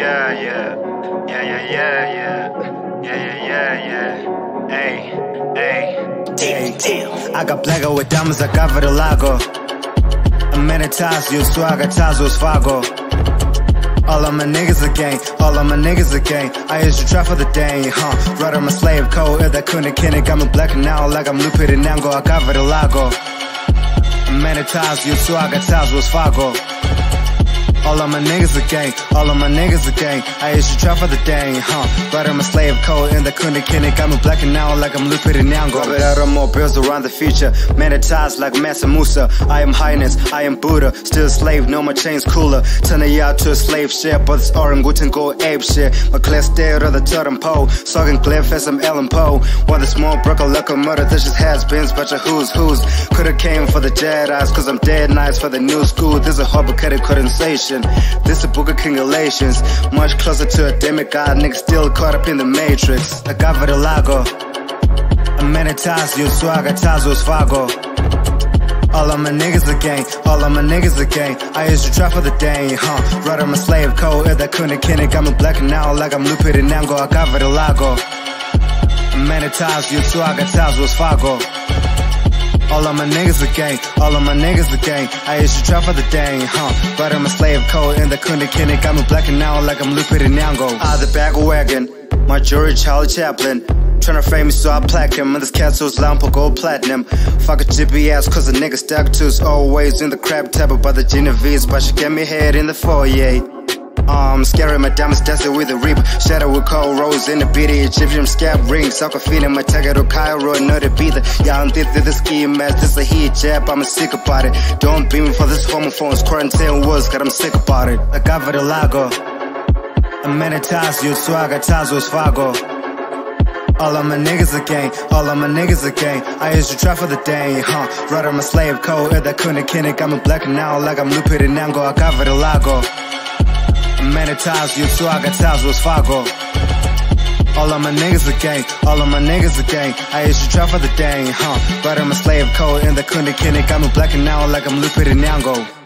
yeah, yeah. Yeah, yeah, yeah, yeah. Yeah, yeah, yeah, yeah. Hey, hey. Damn, damn. I got blackout with diamonds, I got vitiligo. Many times you swag, I ties with Fago. All of my niggas a gang, all of my niggas a gang. I used to trap for the day, huh? Right on my slave code, if that couldn't kill got me blacking out like I'm Lupita Nyong'o, I got vitiligo. Many times you swag, I got ties with Fago. All of my niggas a gang, all of my niggas a gang. I used to trap for the day, huh? Right on my slave code in the Kunta Kinte. Got me blacking out like I'm Lupita Nyong'o. But out of more bills around the future. Manitized like Mansa Musa. I am highness, I am Buddha. Still a slave, no my chains cooler. Turning you out to a slave ship, but it's orangutan go ape shit. My class stare of the totem pole. Sogging glyph as I'm Allan Poe. While the small broke a murder, this just has been but your who's who's. Could've came for the Jedi's, cause I'm dead nice for the new school. This a cut it couldn't say shit. This a book of congratulations. Much closer to a demigod, nigga still caught up in the matrix. Got times you swag, I ties with Fago. All of my niggas a gang, all of my niggas a gang. I used to trap for the day, huh? Right on my slave code, if that couldn't kill it, got me blacking now like I'm Lupita Nyong'o. I got vitiligo. Many times you swag, I ties with Fago. All of my niggas a gang, all of my niggas a gang. I used to trap for the day, huh? But I'm a slave code in the Kunta Kinte. Got me blacking out like I'm Lupita Nyong'o. Out the back wagon, my jury Charlie Chaplin. Tryna frame me so I plaque him And this castle's lamp go platinum Fuck a ass cause a nigga stuck to's always in the crab table by the Genovese But she get me head in the foyer um, scary, my diamonds dancing with a reap. Shadow with cold rose in the beat, Egyptian scab ring. Soccer feeling my tag to Cairo, know the beat. Yeah, I'm this, this ski mask, this a heat jab, I'm sick about it. Don't beat me for this homophones, quarantine was, cause I'm sick about it. I got vitiligo. Many times you swag, I ties with Fago. All of my niggas a gang, all of my niggas a gang. I used to trap for the day, huh? Right on my slave code, if that couldn't it, got me blacking out like I'm Lupita Nyong'o. I got vitiligo. Many times you swag, I got ties with Fargo. All of my niggas a gang, all of my niggas a gang. I used to trap for the day, huh? But I'm a slave code in the Kunta Kinte. Got me blacking out like I'm Lupita Nyong'o.